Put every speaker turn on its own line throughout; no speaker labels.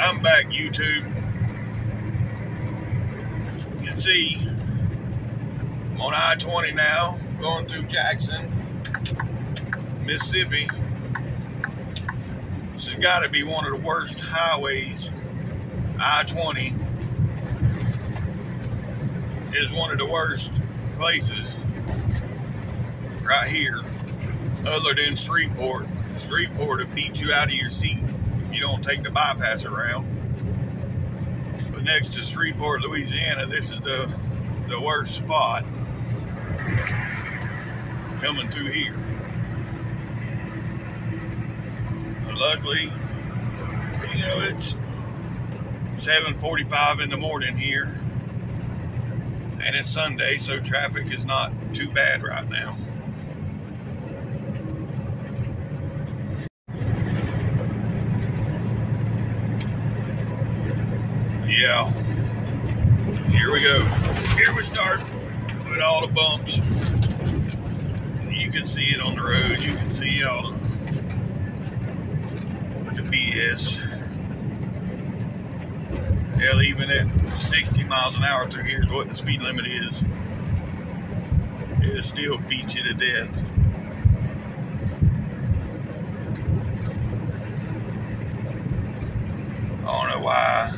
I'm back, YouTube. You can see I'm on I-20 now, going through Jackson, Mississippi. This has got to be one of the worst highways. I-20 is one of the worst places right here, other than Shreveport. Shreveport will beat you out of your seat you don't take the bypass around. But next to Shreveport, Louisiana, this is the the worst spot coming through here. But luckily, you know, it's 7.45 in the morning here. And it's Sunday, so traffic is not too bad right now. Yeah. Here we go. Here we start with all the bumps. You can see it on the road. You can see all the, the BS. Hell, even at 60 miles an hour through here is what the speed limit is. It'll still beat you to death. I don't know why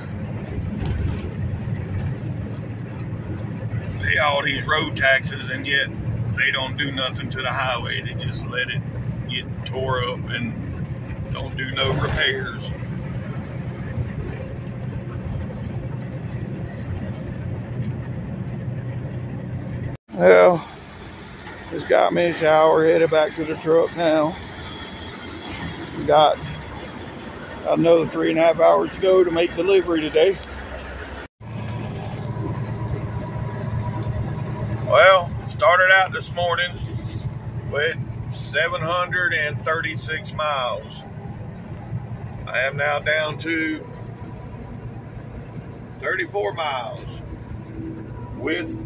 all these road taxes and yet they don't do nothing to the highway. They just let it get tore up and don't do no repairs. Well, just got me a shower, headed back to the truck now. Got another three and a half hours to go to make delivery today. Well, started out this morning with 736 miles. I am now down to 34 miles with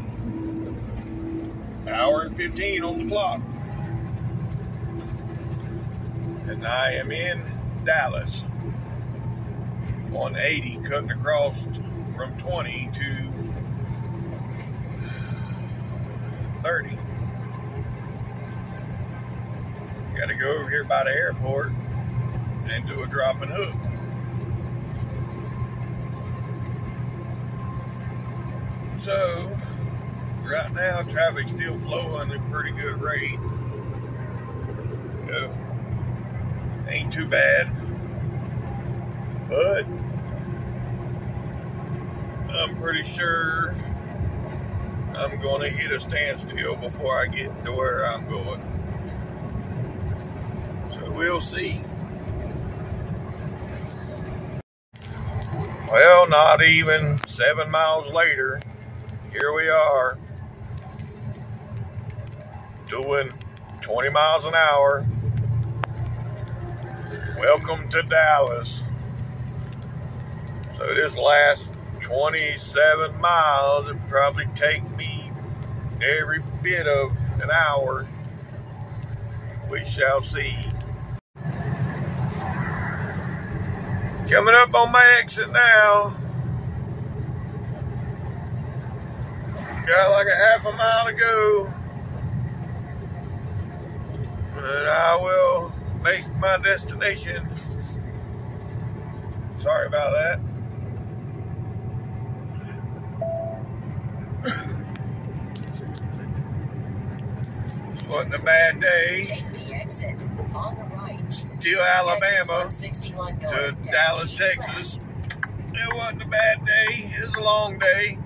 hour and 15 on the clock. And I am in Dallas. 180 cutting across from 20 to 30. Got to go over here by the airport and do a drop and hook. So, right now, traffic's still flowing at a pretty good rate. You ain't too bad. But, I'm pretty sure I'm going to hit a standstill before I get to where I'm going. So we'll see. Well, not even seven miles later, here we are doing 20 miles an hour. Welcome to Dallas. So this last 27 miles, it probably take every bit of an hour. We shall see. Coming up on my exit now. Got like a half a mile to go. And I will make my destination. Sorry about that. Wasn't a bad day.
Take the exit on the right.
Still Alabama to Dallas, Texas. It wasn't a bad day. It was a long day,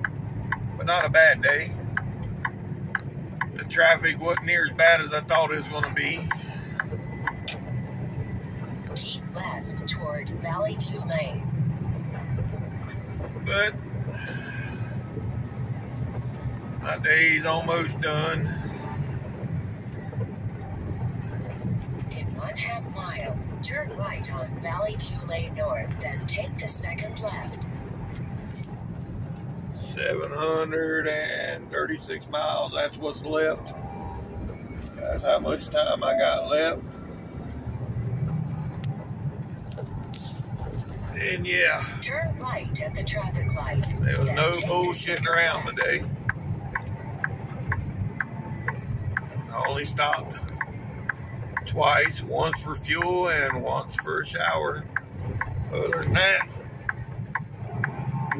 but not a bad day. The traffic wasn't near as bad as I thought it was going to be.
Keep left toward Valley View Lane.
But my day's almost done.
One half mile, turn right on Valley View Lane North, then take the second left.
736 miles, that's what's left. That's how much time I got left. And yeah,
Turn right at the traffic light.
there was no bullshitting around
left.
today. I only stopped twice, once for fuel and once for a shower. Other than that,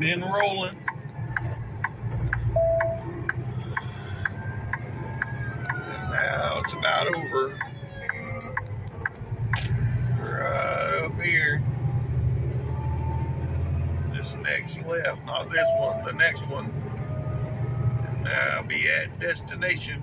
been rolling. Now it's about over. Right up here. This next left, not this one, the next one. And I'll be at destination.